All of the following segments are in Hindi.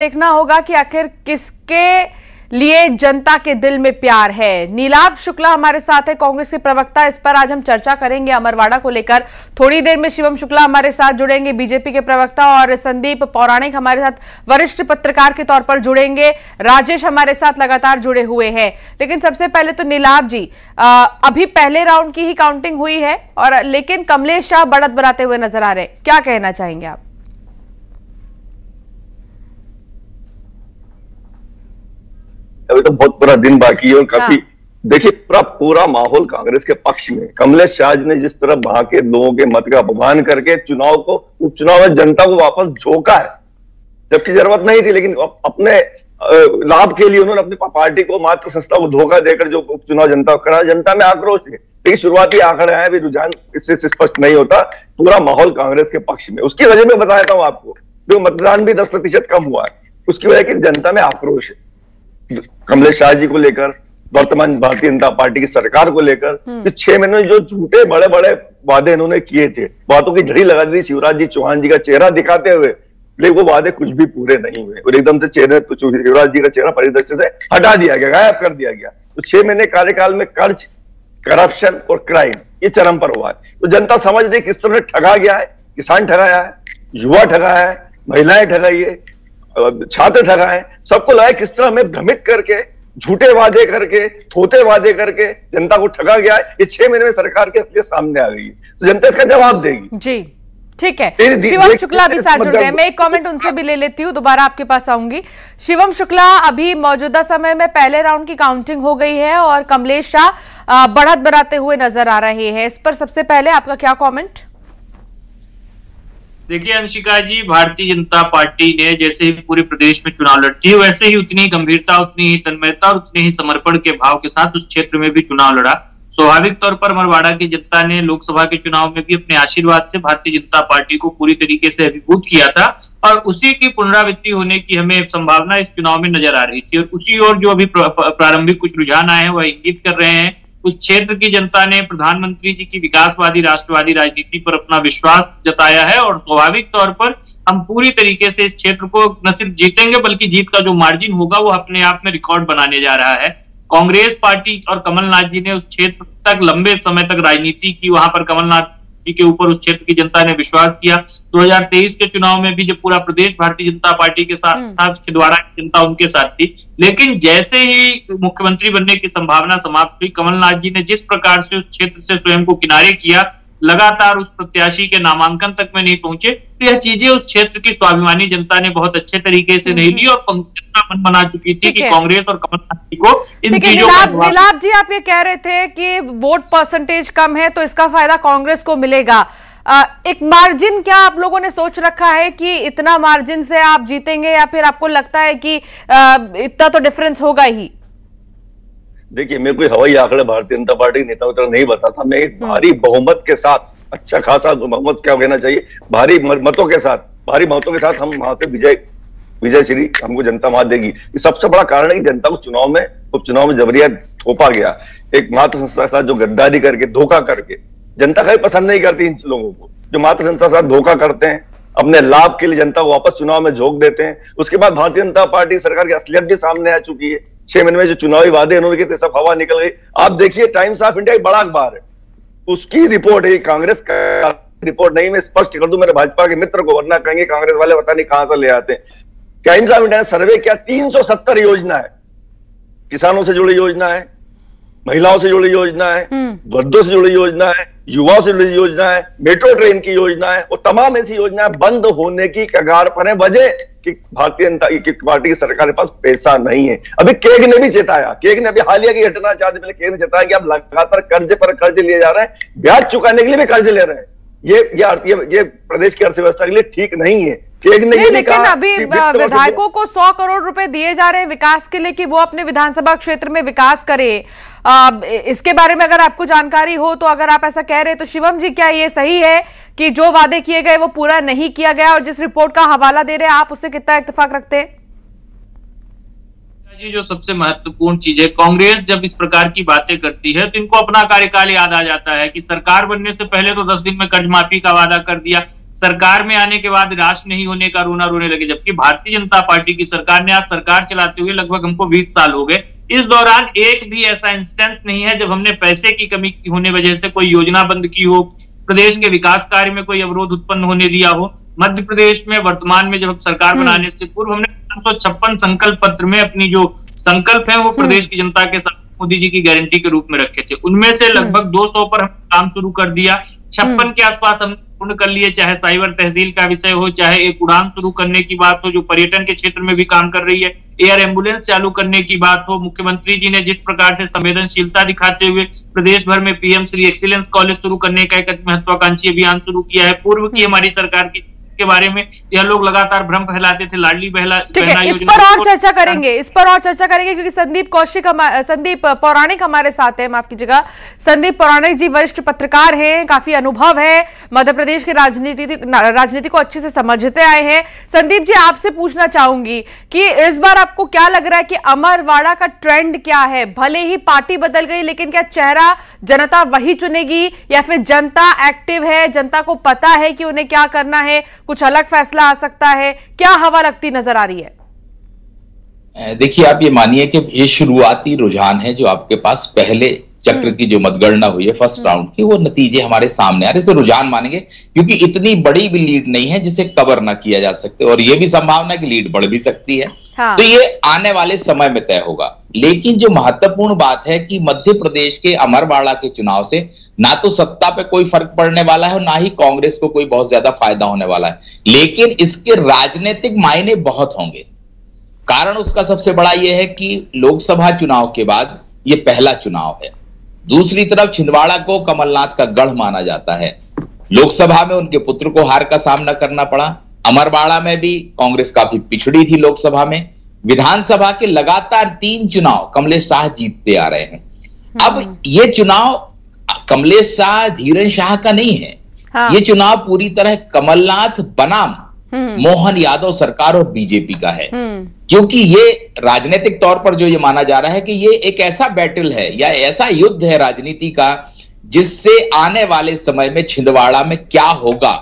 देखना होगा कि आखिर किसके लिए जनता के दिल में प्यार है। नीलाभ शुक्ला हमारे साथ है कांग्रेस के प्रवक्ता। इस पर आज हम चर्चा करेंगे अमरवाड़ा को लेकर। थोड़ी देर में शिवम शुक्ला हमारे साथ जुड़ेंगे बीजेपी के प्रवक्ता और संदीप पौराणिक हमारे साथ वरिष्ठ पत्रकार के तौर पर जुड़ेंगे। राजेश हमारे साथ लगातार जुड़े हुए हैं। लेकिन सबसे पहले तो नीलाभ जी आ, अभी पहले राउंड की ही काउंटिंग हुई है और लेकिन कमलेश शाह बढ़त बनाते हुए नज़र आ रहे क्या कहना चाहेंगे आप? अभी तो बहुत पूरा दिन बाकी है और काफ़ी हाँ। देखिए पूरा पूरा माहौल कांग्रेस के पक्ष में कमलेश शाह ने जिस तरह वहाँ के लोगों के मत का अपमान करके चुनाव को उपचुनाव में जनता को वापस झोंका है। जबकि ज़रूरत नहीं थी लेकिन अपने लाभ के लिए उन्होंने अपनी पार्टी को मात्र सस्ता को धोखा देकर जो उपचुनाव जनता को करा जनता में आक्रोश है लेकिन शुरुआती आंकड़े आए अभी रुझान इससे स्पष्ट नहीं होता। पूरा माहौल कांग्रेस के पक्ष में उसकी वजह मैं बताता हूँ आपको जो मतदान भी दस प्रतिशत कम हुआ है उसकी वजह की जनता में आक्रोश है। कमलेश शाह जी को लेकर वर्तमान भारतीय जनता पार्टी की सरकार को लेकर कि छह महीने जो झूठे बड़े बड़े वादे इन्होंने किए थे बातों की झड़ी लगा दी शिवराज जी चौहान जी का चेहरा दिखाते हुए लेकिन वो वादे कुछ भी पूरे नहीं हुए। और एकदम से चेहरे तो शिवराज जी का चेहरा परिदृश्य से हटा दिया गया गायब कर दिया गया। तो छह महीने कार्यकाल में कर्ज करप्शन और क्राइम ये चरम पर हुआ। है तो जनता समझ रही किस तरह ठगा गया है किसान ठगाया है युवा ठगाया है महिलाएँ ठगाई है छात्र ठगाए सबको लगा किस तरह हमें भ्रमित करके झूठे वादे करके थोते वादे करके जनता को ठगा गया है ये छह महीने में सरकार के असलियत सामने आ गई है। तो जनता इसका जवाब देगी। जी ठीक है। शिवम शुक्ला भी साथ जुड़ गए। मैं एक कमेंट उनसे भी ले लेती हूँ दोबारा आपके पास आऊँगी। शिवम शुक्ला अभी मौजूदा समय में पहले राउंड की काउंटिंग हो गई है और कमलेश शाह बढ़त बनाते हुए नज़र आ रहे हैं। इस पर सबसे पहले आपका क्या कमेंट देखिए अंशिका जी, भारतीय जनता पार्टी ने जैसे ही पूरे प्रदेश में चुनाव लड़ती है, वैसे ही उतनी गंभीरता, उतनी ही तन्मयता और उतने ही समर्पण के भाव के साथ उस क्षेत्र में भी चुनाव लड़ा। स्वाभाविक तौर पर मरवाड़ा की जनता ने लोकसभा के चुनाव में भी अपने आशीर्वाद से भारतीय जनता पार्टी को पूरी तरीके से अभिभूत किया था और उसी की पुनरावृत्ति होने की हमें संभावना इस चुनाव में नज़र आ रही थी और उसी और जो अभी प्र- प्र- प्रारंभिक कुछ रुझान आए हैं, वह इंगित कर रहे हैं उस क्षेत्र की जनता ने प्रधानमंत्री जी की विकासवादी राष्ट्रवादी राजनीति पर अपना विश्वास जताया है और स्वाभाविक तौर पर हम पूरी तरीके से इस क्षेत्र को न सिर्फ़ जीतेंगे बल्कि जीत का जो मार्जिन होगा वो अपने आप में रिकॉर्ड बनाने जा रहा है। कांग्रेस पार्टी और कमलनाथ जी ने उस क्षेत्र तक लंबे समय तक राजनीति की वहाँ पर कमलनाथ जी के ऊपर उस क्षेत्र की जनता ने विश्वास किया। 2023 के चुनाव में भी जब पूरा प्रदेश भारतीय जनता पार्टी के साथ हम्म। था द्वारा जनता उनके साथ थी। लेकिन जैसे ही मुख्यमंत्री बनने की संभावना समाप्त हुई कमलनाथ जी ने जिस प्रकार से उस क्षेत्र से स्वयं को किनारे किया लगातार उस प्रत्याशी के नामांकन तक में नहीं पहुँचे तो यह चीज़ें उस क्षेत्र की स्वाभिमानी जनता ने बहुत अच्छे तरीके से नहीं ली और जनता मन बना चुकी थी कि कांग्रेस और कमलनाथ जी को इन चीज़ों नीलाभ जी आप ये कह रहे थे कि वोट परसेंटेज कम है तो इसका फ़ायदा कांग्रेस को मिलेगा। एक मार्जिन क्या आप लोगों ने सोच रखा है कि इतना मार्जिन से आप जीतेंगे या फिर आपको लगता है कि इतना तो डिफरेंस होगा ही? देखिए मैं कोई हवाई आंकड़े भारतीय जनता पार्टी के नेताओं तरह नहीं बताता मैं एक भारी बहुमत के साथ अच्छा खासा बहुमत क्या कहना चाहिए? भारी मतों के साथ भारी मतों के साथ हम वहाँ से विजय विजय श्री हमको जनता मात देगी। ये सबसे बड़ा कारण है कि जनता को चुनाव में उपचुनाव में जबरिया थोपा गया। एक मात्र संस्था के साथ जो गद्दारी करके धोखा करके जनता कभी पसंद नहीं करती इन लोगों को। जो मात्र के साथ धोखा करते हैं अपने लाभ के लिए जनता को वापस चुनाव में झोंक देते हैं। उसके बाद भारतीय जनता पार्टी सरकार की असलियत भी सामने आ चुकी है। छह महीने में जो चुनावी वादे इन्होंने किए थे सब हवा निकल गई। आप देखिए टाइम्स ऑफ़ इंडिया एक बड़ा अखबार है। उसकी रिपोर्ट है कांग्रेस का रिपोर्ट नहीं मैं स्पष्ट कर दूँ मेरे भाजपा के मित्र को वरना कहेंगे कांग्रेस वाले पता नहीं कहाँ से ले आते हैं। टाइम्स ऑफ़ इंडिया सर्वे किया 370 योजना है। किसानों से जुड़ी योजना है महिलाओं से जुड़ी योजना है हम्म। वृद्धों से जुड़ी योजना है युवाओं से जुड़ी योजना है मेट्रो ट्रेन की योजना है वो तमाम ऐसी योजनाएँ बंद होने की कगार पर है। वजह कि भारतीय जनता की पार्टी की सरकार के पास पैसा नहीं है। अभी केग ने भी चेताया। केग ने अभी हालिया की घटना चाहते पहले केग ने चेताया कि आप लगातार कर्ज पर कर्ज लिए जा रहे हैं। ब्याज चुकाने के लिए भी कर्ज ले रहे हैं। ये ये ये, प्रदेश की अर्थव्यवस्था के लिए ठीक नहीं है। नहीं लेकिन अभी विधायकों को सौ करोड़ रुपए दिए जा रहे हैं विकास के लिए कि वो अपने विधानसभा क्षेत्र में विकास करे। अ, इसके बारे में अगर आपको जानकारी हो तो अगर आप ऐसा कह रहे हैं तो शिवम जी क्या ये सही है कि जो वादे किए गए वो पूरा नहीं किया गया और जिस रिपोर्ट का हवाला दे रहे हैं आप उससे कितना इतफाक रखते हैं? जी जो सबसे महत्वपूर्ण चीज़ है कांग्रेस जब इस प्रकार की बातें करती है तो इनको अपना कार्यकाल याद आ जाता है कि सरकार बनने से पहले तो दस दिन में कर्ज माफ़ी का वादा कर दिया सरकार में आने के बाद राश नहीं होने का रोना रोने लगे जबकि भारतीय जनता पार्टी की सरकार ने आज सरकार चलाते हुए लगभग हमको बीस साल हो गए इस दौरान एक भी ऐसा इंस्टेंस नहीं है जब हमने पैसे की कमी होने वजह से कोई योजना बंद की हो प्रदेश के विकास कार्य में कोई अवरोध उत्पन्न होने दिया हो मध्य प्रदेश में वर्तमान में जब सरकार हम्म। बनाने से पूर्व हमने छप्पन संकल्प पत्र में अपनी जो संकल्प है वो हम्म। प्रदेश की जनता के साथ मोदी जी की गारंटी के रूप में रखे थे उनमें से हम्म। लगभग 200 पर हम काम शुरू कर दिया छप्पन के आसपास हम पूर्ण कर लिए चाहे साइबर तहसील का विषय हो चाहे एक उड़ान शुरू करने की बात हो जो पर्यटन के क्षेत्र में भी काम कर रही है एयर एंबुलेंस चालू करने की बात हो मुख्यमंत्री जी ने जिस प्रकार से संवेदनशीलता दिखाते हुए प्रदेश भर में पीएम श्री एक्सीलेंस कॉलेज शुरू करने का एक महत्वाकांक्षी अभियान शुरू किया है पूर्व की हमारी सरकार की के बारे में यह लोग लगातार भ्रम फैलाते थे लाडली बहला ठीक है इस पर और चर्चा करेंगे इस पर और चर्चा करेंगे क्योंकि संदीप कौशिक संदीप पौराणिक हमारे साथ हैं माफ़ कीजिएगा। संदीप पौराणिक जी वरिष्ठ पत्रकार हैं काफ़ी अनुभव है मध्य प्रदेश की राजनीति राजनीति को अच्छे से समझते आए हैं। संदीप जी आपसे पूछना चाहूँगी कि इस बार आपको क्या लग रहा है कि अमरवाड़ा का ट्रेंड क्या है? भले ही पार्टी बदल गई लेकिन क्या चेहरा जनता वही चुनेगी या फिर जनता एक्टिव है जनता को पता है कि उन्हें क्या करना है? कुछ अलग फैसला आ सकता है? क्या हवा लगती नज़र आ रही है? देखिए आप ये मानिए कि ये शुरुआती रुझान है जो आपके पास पहले चक्र की जो मतगणना हुई है फ़र्स्ट राउंड की वो नतीजे हमारे सामने आ रहे इसे रुझान मानेंगे क्योंकि इतनी बड़ी भी लीड नहीं है जिसे कवर ना किया जा सकते और ये भी संभावना है कि लीड बढ़ भी सकती है। हाँ। तो ये आने वाले समय में तय होगा। लेकिन जो महत्वपूर्ण बात है कि मध्य प्रदेश के अमरवाड़ा के चुनाव से ना तो सत्ता पे कोई फ़र्क पड़ने वाला है और ना ही कांग्रेस को कोई बहुत ज़्यादा फ़ायदा होने वाला है। लेकिन इसके राजनीतिक मायने बहुत होंगे। कारण उसका सबसे बड़ा यह है कि लोकसभा चुनाव के बाद ये पहला चुनाव है। दूसरी तरफ़ छिंदवाड़ा को कमलनाथ का गढ़ माना जाता है। लोकसभा में उनके पुत्र को हार का सामना करना पड़ा। अमरवाड़ा में भी कांग्रेस काफ़ी पिछड़ी थी लोकसभा में। विधानसभा के लगातार तीन चुनाव कमलेश शाह जीतते आ रहे हैं। अब ये चुनाव कमलेश शाह धीरन शाह का नहीं है। हाँ। ये चुनाव पूरी तरह कमलनाथ बनाम हम्म। मोहन यादव सरकार और बीजेपी का है। हम्म। क्योंकि ये राजनीतिक तौर पर जो ये माना जा रहा है कि ये एक ऐसा बैटल है या ऐसा युद्ध है राजनीति का जिससे आने वाले समय में छिंदवाड़ा में क्या होगा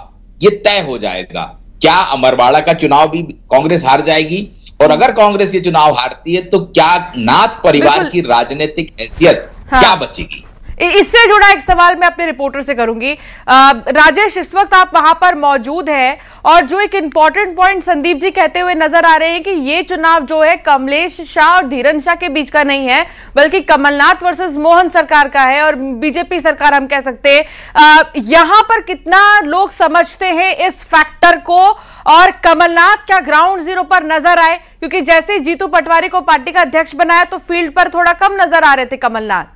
ये तय हो जाएगा। क्या अमरवाड़ा का चुनाव भी कांग्रेस हार जाएगी? और अगर कांग्रेस ये चुनाव हारती है तो क्या नाथ परिवार की राजनीतिक हैसियत हाँ। क्या बचेगी? इससे जुड़ा एक सवाल मैं अपने रिपोर्टर से करूँगी। राजेश, इस वक्त आप वहाँ पर मौजूद हैं और जो एक इंपॉर्टेंट पॉइंट संदीप जी कहते हुए नज़र आ रहे हैं कि ये चुनाव जो है कमलेश शाह और धीरन शाह के बीच का नहीं है, बल्कि कमलनाथ वर्सेस मोहन सरकार का है और बीजेपी सरकार हम कह सकते हैं। यहाँ पर कितना लोग समझते हैं इस फैक्टर को और कमलनाथ क्या ग्राउंड ज़ीरो पर नज़र आए? क्योंकि जैसे जीतू पटवारी को पार्टी का अध्यक्ष बनाया तो फ़ील्ड पर थोड़ा कम नज़र आ रहे थे कमलनाथ।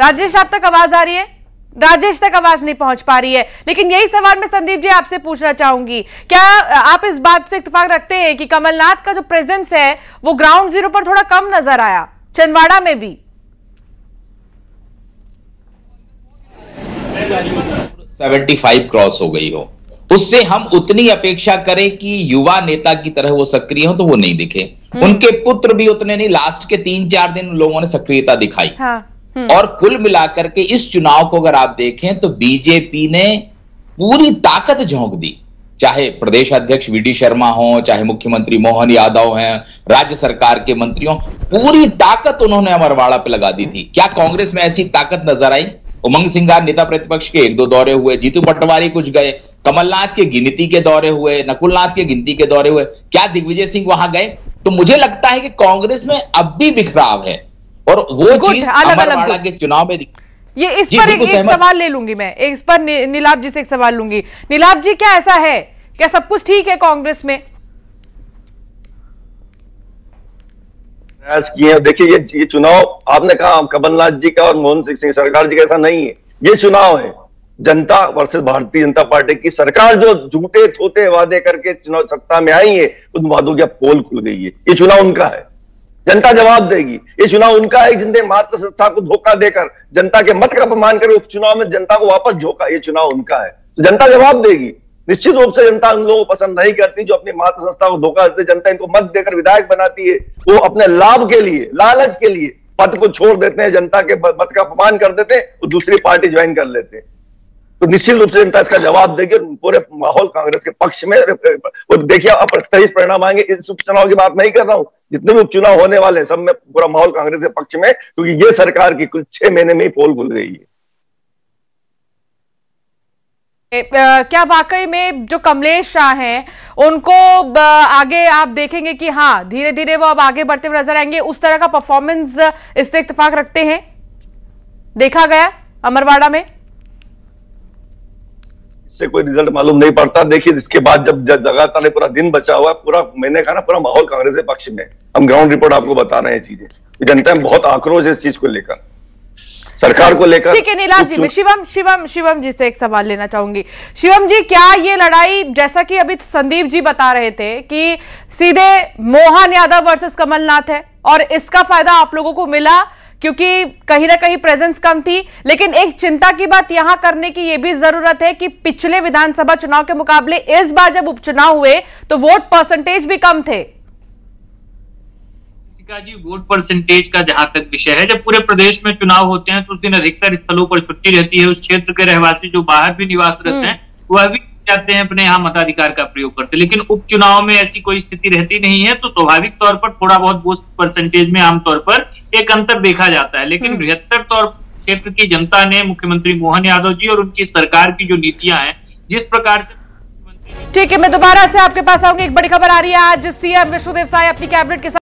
राजेश आप तक आवाज़ आ रही है? राजेश तक आवाज़ नहीं पहुँच पा रही है। लेकिन यही सवाल मैं संदीप जी आपसे पूछना चाहूँगी। क्या आप इस बात से इतफाक रखते हैं कि कमलनाथ का जो प्रेजेंस है वो ग्राउंड ज़ीरो पर थोड़ा कम नज़र आया? छिंदवाड़ा में भी। 75 क्रॉस हो गई हो। उससे हम उतनी अपेक्षा करें कि युवा नेता की तरह वो सक्रिय हो तो वो नहीं दिखे। उनके पुत्र भी उतने नहीं लास्ट के तीन चार दिन लोगों ने सक्रियता दिखाई। हाँ। हम्म, और कुल मिलाकर के इस चुनाव को अगर आप देखें तो बीजेपी ने पूरी ताकत झोंक दी। चाहे प्रदेश अध्यक्ष वीडी शर्मा हो, चाहे मुख्यमंत्री मोहन यादव हैं, राज्य सरकार के मंत्रियों, पूरी ताकत उन्होंने अमरवाड़ा पे लगा दी थी। क्या कांग्रेस में ऐसी ताकत नज़र आई? उमंग सिंगार नेता प्रतिपक्ष के एक दो दौरे हुए, जीतू पटवारी कुछ गए, कमलनाथ के गिनती के दौरे हुए, नकुलनाथ के गिनती के दौरे हुए। क्या दिग्विजय सिंह वहाँ गए? तो मुझे लगता है कि कांग्रेस में अब भी बिखराव है। और वो चीज़ अलग-अलग के चुनाव में ये इस पर एक, एक सवाल ले लूँगी मैं। एक इस पर नि, नीलाभ जी से एक सवाल लूँगी। नीलाभ जी क्या ऐसा है? क्या सब कुछ ठीक है कांग्रेस में? प्रयास किए देखिए ये ये चुनाव आपने कहा कमलनाथ जी का और मोहन सिंह सिंह सरकार जी का ऐसा नहीं है। ये चुनाव है। जनता वर्सेस भारतीय जनता पार्टी की सरकार जो झूठे थोते वादे करके चुनाव सत्ता में आई है उन वादों की पोल खुल गई है। ये चुनाव उनका है। जनता जवाब देगी। ये चुनाव उनका है जिनने मात्र संस्था को धोखा देकर, जनता के मत का अपमान कर उपचुनाव में जनता को वापस झोंका, ये चुनाव उनका है। तो जनता जवाब देगी। निश्चित रूप से जनता उन लोगों को पसंद नहीं करती जो अपनी मात्र संस्था को धोखा देते जनता इनको मत देकर विधायक बनाती है। वो अपने लाभ के लिए, लालच के लिए पद को छोड़ देते हैं, जनता के मत का अपमान कर देते हैं और दूसरी पार्टी ज्वाइन कर लेते हैं। तो निश्चित रूप से जनता इसका जवाब देगी पूरे माहौल कांग्रेस के पक्ष में और देखिए अप्रत्याशित परिणाम आएँगे इस उपचुनाव की बात नहीं कर रहा हूँ। जितने भी उपचुनाव होने वाले हैं सब में पूरा माहौल कांग्रेस के पक्ष में क्योंकि ये सरकार की कुल छह महीने में ही पोल खुल गई है। ए, आ, क्या वाकई में जो कमलेश शाह हैं उनको आगे आप देखेंगे कि हाँ धीरे धीरे वो अब आगे बढ़ते हुए नज़र आएँगे। उस तरह का परफॉर्मेंस इससे इतफाक रखते हैं? देखा गया अमरवाड़ा में? इससे कोई रिज़ल्ट मालूम नहीं पड़ता। देखिए इसके बाद जब लगातार पूरा दिन बचा हुआ पूरा मैंने कहा ना पूरा माहौल कांग्रेस के पक्ष में। हम ग्राउंड रिपोर्ट आपको बता रहे हैं चीज़ें। जनता में बहुत आक्रोश है इस चीज़ को लेकर। सरकार को लेकर ठीक है नीलाम जी मैं शिवम शिवम शिवम जी से एक सवाल लेना चाहूँगी। शिवम जी क्या ये लड़ाई जैसा कि अभी संदीप जी बता रहे थे कि सीधे मोहन यादव वर्सेस कमलनाथ है और इसका फ़ायदा आप लोगों को मिला? क्योंकि कहीं ना कहीं प्रेजेंस कम थी। लेकिन एक चिंता की बात यहाँ करने की यह भी ज़रूरत है कि पिछले विधानसभा चुनाव के मुकाबले इस बार जब उपचुनाव हुए तो वोट परसेंटेज भी कम थे। जी वोट परसेंटेज का जहाँ तक विषय है जब पूरे प्रदेश में चुनाव होते हैं तो उस दिन अधिकतर स्थलों पर छुट्टी रहती है। उस क्षेत्र के रहवासी जो बाहर भी निवास रहते हम्म। हैं वह भी जाते हैं अपने यहाँ मताधिकार का प्रयोग करते लेकिन उपचुनाव में ऐसी कोई स्थिति रहती नहीं है तो स्वाभाविक तौर पर थोड़ा बहुत वोट परसेंटेज में आमतौर पर एक अंतर देखा जाता है। लेकिन हम्म। बृहत्तर तौर क्षेत्र की जनता ने मुख्यमंत्री मोहन यादव जी और उनकी सरकार की जो नीतियाँ हैं जिस प्रकार से ठीक है मैं दोबारा से आपके पास आऊँगी। एक बड़ी खबर आ रही है आज। सीएम विष्णुदेव साय अपनी कैबिनेट के साथ